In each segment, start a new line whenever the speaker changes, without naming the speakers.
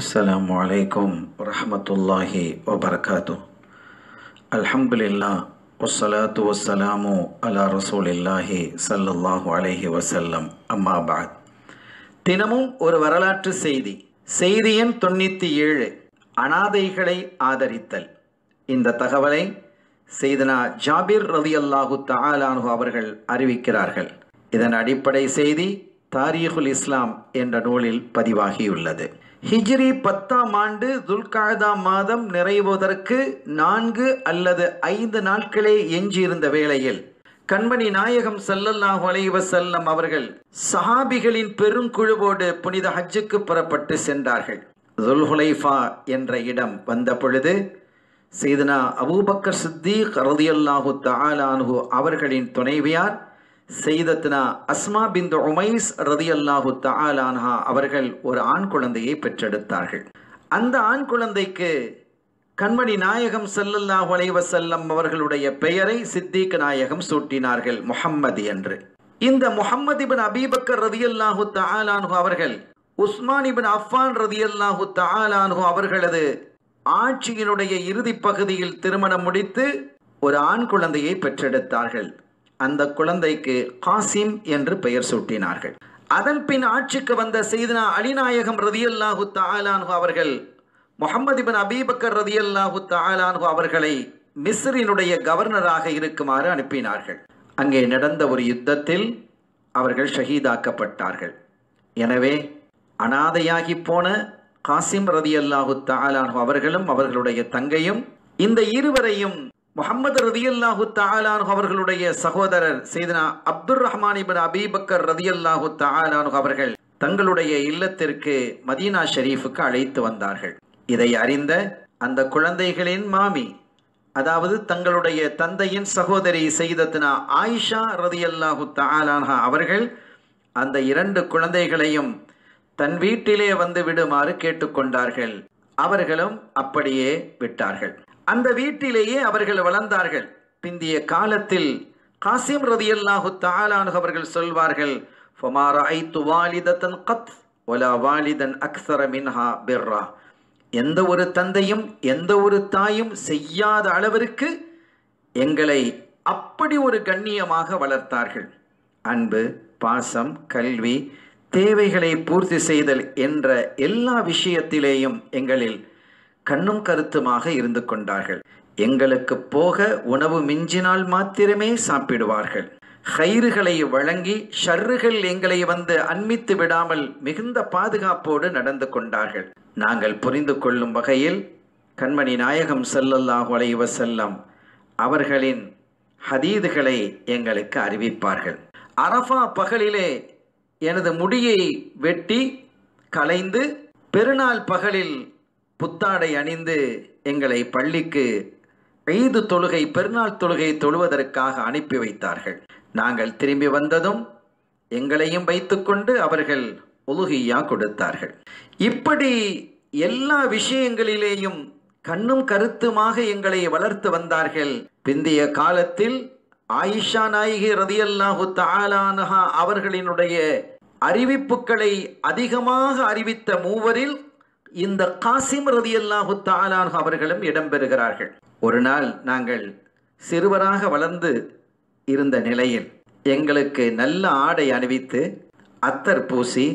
அஸ்லாம் வலைக்கும் வரமத்துல்லாஹி வபர்காத்து அல்ஹம்துலில்லா வசலாத்து வசலாமு அலா ரசூலில்லாஹி சல்லுல்லாஹு அலஹி வசல்லம் அம்மாபாத் தினமும் ஒரு வரலாற்று செய்தி செய்தி எண் தொண்ணூற்றி ஏழு அனாதைகளை ஆதரித்தல். இந்த தகவலை செய்தனா ஜாபிர் ரதி அல்லாஹு தாலானு அவர்கள் அறிவிக்கிறார்கள். இதன் அடிப்படை செய்தி தாரீகுல் இஸ்லாம் என்ற நூலில் பதிவாகியுள்ளது. ஹிஜ்ரி பத்தாம் ஆண்டு துல்காதா மாதம் நிறைவதற்கு நான்கு அல்லது ஐந்து நாட்களே எஞ்சியிருந்த வேளையில் கண்மணி நாயகம் ஸல்லல்லாஹு அலைஹி செல்லம் அவர்கள் சஹாபிகளின் பெருங்குழுவோடு புனித ஹஜ்ஜுக்கு புறப்பட்டு சென்றார்கள். துல்ஹுலைஃபா என்ற இடம் வந்த பொழுது சீதனா அபூபக்கர் சித்தீக் ரதியல்லாஹு தஆலானு அவர்களின் துணைவியார் செய்தத்னா அஸ்மா பிந்து உமைஸ் ரதியல்லாஹு தஆலான்ஹா அவர்கள் ஒரு ஆண் குழந்தையை பெற்றெடுத்தார்கள். அந்த ஆண் குழந்தைக்கு கண்மணி நாயகம் செல்லல்லாஹு அலைஹி செல்லம் அவர்களுடைய பெயரை சித்திக் நாயகம் சூட்டினார்கள் முஹம்மது என்று. இந்த முஹம்மது இபின் அபீபக்கர் ரதியல்லாஹு தஆலான்ஹு அவர்கள் உஸ்மான் இபின் அஃபான் ரதியல்லாஹு தஆலான்ஹு அவர்களது ஆட்சியினுடைய இறுதி பகுதியில் திருமணம் முடித்து ஒரு ஆண் குழந்தையை பெற்றெடுத்தார்கள். அந்த குழந்தைக்கு காசிம் என்று பெயர் சூட்டினார்கள். அதன் பின் ஆட்சிக்கு வந்த செய்தனா அலிநாயகம் ரதியல்லாஹு தாலான்ஹு அவர்கள் முகமது பின் அபீபக்கர் ரதியல்லாஹு தாலான்ஹு அவர்களை மிஸ்ரினுடைய கவர்னராக இருக்குமாறு அனுப்பினார்கள். அங்கே நடந்த ஒரு யுத்தத்தில் அவர்கள் ஷஹீதாக்கப்பட்டார்கள். எனவே அனாதையாகி போன காசிம் ரதியல்லாஹு தாலான்ஹு அவர்களும் அவர்களுடைய தங்கையும் இந்த இருவரையும் முகமது ரதியல்லாஹு தாலானு அவர்களுடைய சகோதரர் செய்தனா அப்துல் ரஹ்மான் இபின் அபீபக்கர் ரதியல்லாஹு தாலானு அவர்கள் தங்களுடைய இல்லத்திற்கு மதீனா ஷெரீஃபுக்கு அழைத்து வந்தார்கள். இதை அறிந்த அந்த குழந்தைகளின் மாமி அதாவது தங்களுடைய தந்தையின் சகோதரி செய்தத்தினா ஆயிஷா ரதியல்லாஹு தாலானா அவர்கள் அந்த இரண்டு குழந்தைகளையும் தன் வீட்டிலே வந்து விடுமாறு கேட்டுக்கொண்டார்கள். அவர்களும் அப்படியே விட்டார்கள். அந்த வீட்டிலேயே அவர்கள் வளர்ந்தார்கள். பிந்திய காலத்தில் காசிம் ரதியல்லாஹு தாலானு அவர்கள் சொல்வார்கள் ஃபமாரா ஐத்து வாலிதத்தன் கத் ஒலா வாலிதன் அக்ஸர மின்ஹா பிர்ரா. எந்த ஒரு தந்தையும் எந்த ஒரு தாயும் செய்யாத அளவிற்கு எங்களை அப்படி ஒரு கண்ணியமாக வளர்த்தார்கள். அன்பு பாசம் கல்வி தேவைகளை பூர்த்தி செய்தல் என்ற எல்லா விஷயத்திலேயும் எங்களில் கண்ணும் கருத்துமாக இருந்து கொண்டார்கள். எங்களுக்கு போக உணவு மிஞ்சினால் மாத்திரமே சாப்பிடுவார்கள். கயிறுகளை வழங்கி ஷர்றுகள் எங்களை வந்து அண்மித்து விடாமல் மிகுந்த பாதுகாப்போடு நடந்து கொண்டார்கள். நாங்கள் புரிந்து கொள்ளும் வகையில் கண்மணி நாயகம் செல்லல்லாஹு அலைஹி அவர்களின் ஹதீதுகளை எங்களுக்கு அறிவிப்பார்கள். அரஃபா பகலிலே எனது முடியை வெட்டி கலைந்து பெருநாள் பகலில் புத்தாடை அணிந்து எங்களை பள்ளிக்கு ஈது தொழுகை பெருநாள் தொழுகை தொழுவதற்காக அனுப்பி வைத்தார்கள். நாங்கள் திரும்பி வந்ததும் எங்களையும் வைத்துக்கொண்டு அவர்கள் உலுகியா கொடுத்தார்கள். இப்படி எல்லா விஷயங்களிலேயும் கண்ணும் கருத்துமாக எங்களை வளர்த்து வந்தார்கள். பிந்திய காலத்தில் ஆயிஷா நாயகி ரதியல்லாஹு தாலானஹா அவர்களினுடைய அறிவிப்புகளை அதிகமாக அறிவித்த மூவரில் இந்த காசிம் ரதியல்லாஹு தாலான் அவர்களும் இடம்பெறுகிறார்கள். ஒரு நாள் நாங்கள் சிறுவராக வளர்ந்து இருந்த நிலையில் எங்களுக்கு நல்ல ஆடை அணிவித்து அத்தர் பூசி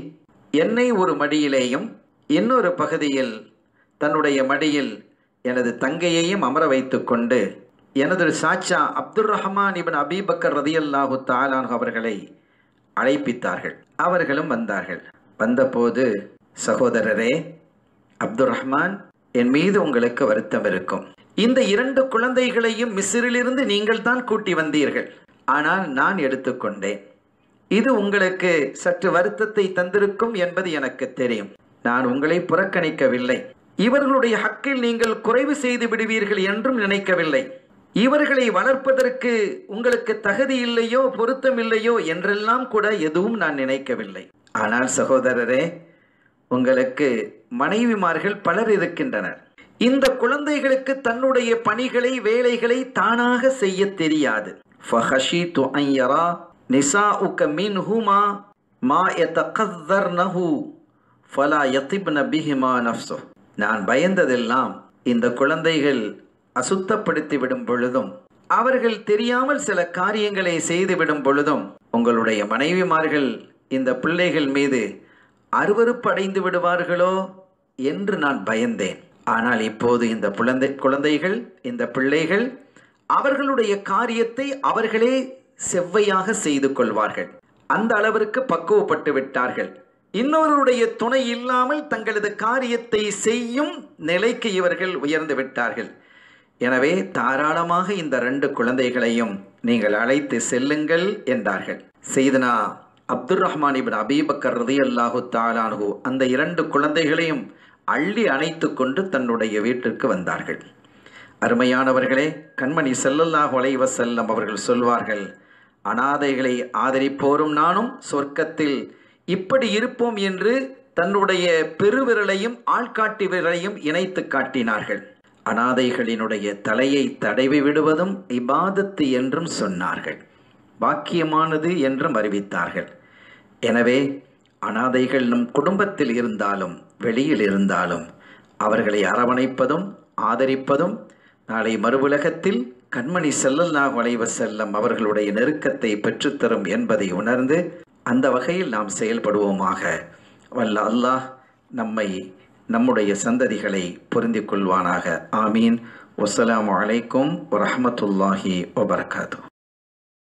என்னை ஒரு மடியிலேயும் இன்னொரு பகுதியில் தன்னுடைய மடியில் எனது தங்கையையும் அமர வைத்து கொண்டு எனது சாச்சா அப்துல் ரஹ்மான் இபின் அபீபக்கர் ரதியல்லாஹு தாலான் அவர்களை அழைப்பித்தார்கள். அவர்களும் வந்தார்கள். வந்தபோது சகோதரரே அப்துல் ரஹ்மான் என் மீது உங்களுக்கு வருத்தம் இருக்கும். இந்த இரண்டு குழந்தைகளையும் மிசிறிலிருந்து நீங்கள் தான் கூட்டி வந்தீர்கள். ஆனால் நான் எடுத்துக்கொண்டேன். இது உங்களுக்கு சற்று வருத்தத்தை தந்திருக்கும் என்பது எனக்கு தெரியும். நான் உங்களை புறக்கணிக்கவில்லை. இவர்களுடைய ஹக்கில் நீங்கள் குறைவு செய்து விடுவீர்கள் என்றும் நினைக்கவில்லை. இவர்களை வளர்ப்பதற்கு உங்களுக்கு தகுதி இல்லையோ பொருத்தம் இல்லையோ என்றெல்லாம் கூட எதுவும் நான் நினைக்கவில்லை. ஆனால் சகோதரரே உங்களுக்கு மனைவிமார்கள் பலர் இருக்கின்றனர். இந்த குழந்தைகளுக்கு தன்னுடைய பணிகளை வேலைகளை தானாக செய்ய தெரியாது. நான் பயந்ததெல்லாம் இந்த குழந்தைகள் அசுத்தப்படுத்தி விடும் பொழுதும் அவர்கள் தெரியாமல் சில காரியங்களை செய்துவிடும் பொழுதும் உங்களுடைய மனைவிமார்கள் இந்த பிள்ளைகள் மீது அருவருப்படைந்து விடுவார்களோ என்று நான் பயந்தேன். ஆனால் இப்போது இந்த குழந்தை குழந்தைகள் இந்த பிள்ளைகள் அவர்களுடைய காரியத்தை அவர்களே செவ்வையாக செய்து கொள்வார்கள். அந்த அளவிற்கு பக்குவப்பட்டு விட்டார்கள். இன்னொருடைய துணை இல்லாமல் தங்களது காரியத்தை செய்யும் நிலைக்கு இவர்கள் உயர்ந்து விட்டார்கள். எனவே தாராளமாக இந்த ரெண்டு குழந்தைகளையும் நீங்கள் அழைத்து செல்லுங்கள் என்றார்கள். செய்தனா? அப்துல் ரஹ்மான் இபின் அபீபக்கர் ரதி அல்லாஹு தாலானு அந்த இரண்டு குழந்தைகளையும் அள்ளி அணைத்து கொண்டு தன்னுடைய வீட்டிற்கு வந்தார்கள். அருமையானவர்களே கண்மணி செல்லல்லாஹு அலைவ செல்லம் அவர்கள் சொல்வார்கள் அனாதைகளை ஆதரிப்போரும் நானும் சொர்க்கத்தில் இப்படி இருப்போம் என்று தன்னுடைய பெருவிரலையும் ஆள்காட்டி விரலையும் இணைத்து காட்டினார்கள். அனாதைகளினுடைய தலையை தடவி விடுவதும் இபாதத்து என்றும் சொன்னார்கள். பாக்கியமானது என்றும் அறிவித்தார்கள். எனவே அனாதைகள் நம் குடும்பத்தில் இருந்தாலும் வெளியில் இருந்தாலும் அவர்களை அரவணைப்பதும் ஆதரிப்பதும் நாளை மறுவுலகத்தில் கண்மணி செல்லல்லாஹ் வளைவ செல்லம் அவர்களுடைய நெருக்கத்தை பெற்றுத்தரும் என்பதை உணர்ந்து அந்த வகையில் நாம் செயல்படுவோமாக. வல்ல அல்லாஹ் நம்மை நம்முடைய சந்ததிகளை பொருந்திக் கொள்வானாக. ஆமீன். வசலாம் அலைக்கும் வரமத்துல்லாஹி வபர்காத்து.